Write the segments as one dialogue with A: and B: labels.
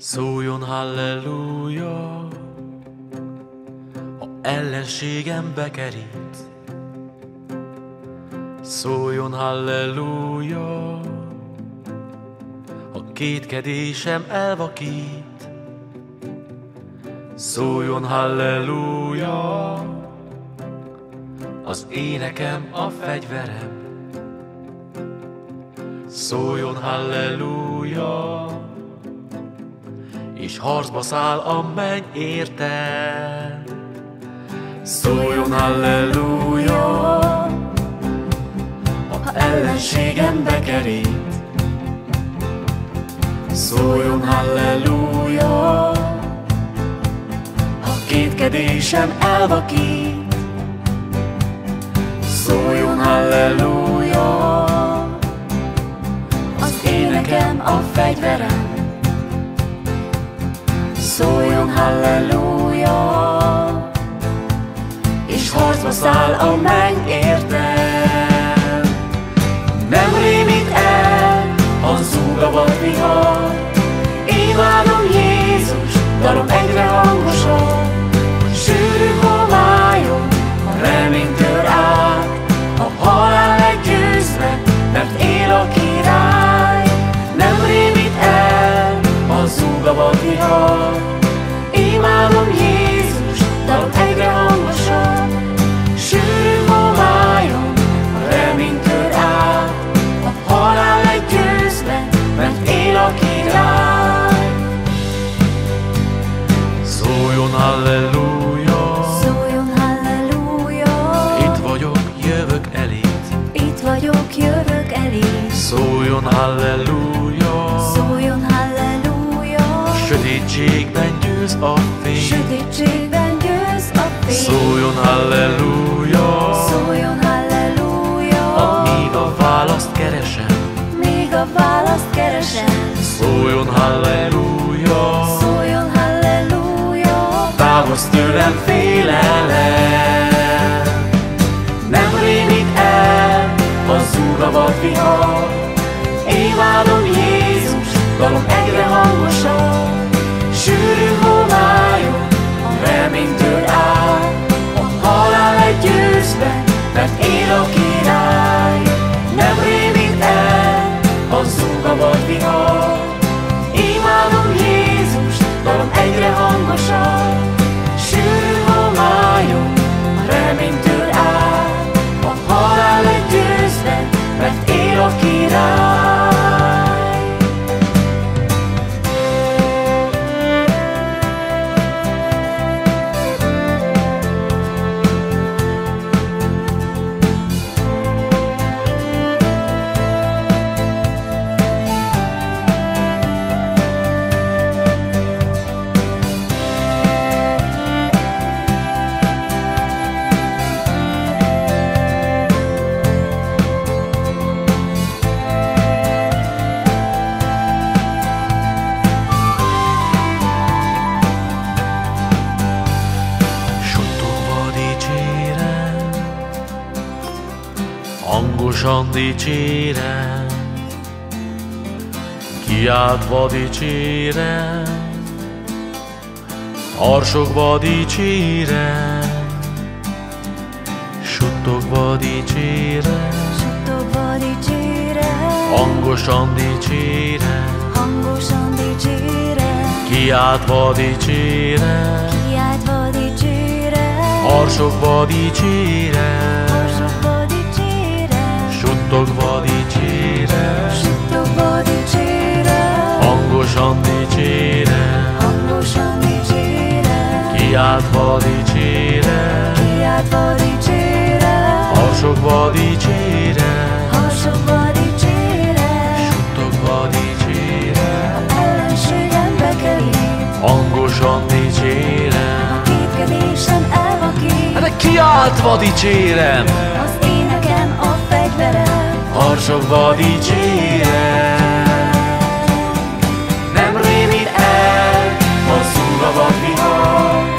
A: Szóljon halleluja, ha ellenségem bekerít. Szóljon halleluja, ha kétkedésem elvakít. Szóljon halleluja, az énekem a fegyverem. Szóljon halleluja, és harcba száll a menny érte. Szóljon
B: halleluja, ha ellenségem bekerít. Szóljon halleluja, ha kétkedésem elvakít. Szóljon halleluja, az énekem a fegyverem. És harcba száll a menny értem. Nem rémít el, ha zúg a vadvihar, Imádom Jézus, dalom
A: halleluja,
B: Szóljon halleluja, itt
A: vagyok, jövök eléd.
B: itt vagyok, jövök elé.
A: Szóljon halleluja,
B: Szóljon halleluja,
A: sötétségben győz a fény.
B: sötétségben győz a fény. Szóljon
A: halleluja,
B: Szóljon halleluja, amíg
A: a választ keresem.
B: még a választ keresem.
A: Szóljon halleluja,
B: Szóljon halleluja,
A: távozz tőlem félelem. Hangosan dicsérem, kiáltva dicsérem, harsogva dicsérem, suttogva dicsérem,
B: suttogva dicsérem,
A: hangosan dicsérem,
B: hangosan dicsérem,
A: kiáltva dicsérem,
B: kiáltva dicsérem,
A: harsogva dicsérem, suttogva dicsérem,
B: suttogva dicsérem,
A: hangosan dicsérem,
B: hangosan dicsérem,
A: kiáltva dicsérem,
B: kiáltva dicsérem,
A: harsogva dicsérem,
B: harsogva dicsérem,
A: suttogva dicsérem,
B: ellenségem bekerít,
A: hangosan dicsérem,
B: kétkedésem elvakít,
A: de kiáltva dicsérem,
B: az a
A: sokba dicséret Nem rémít el, ha szúr a vadvihar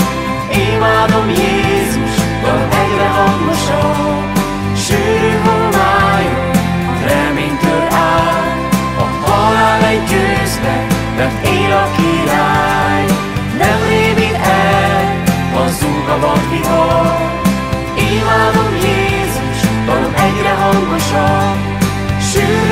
A: Imádom Jézus, dal
B: egyre hangosabb. Sűrű homályom, reménytől áll. A halál egy győzve, mert él a király. Nem rémít el, ha
A: zúg a vadvihar
B: Imádom Jézus, dal egyre hangosabb. 是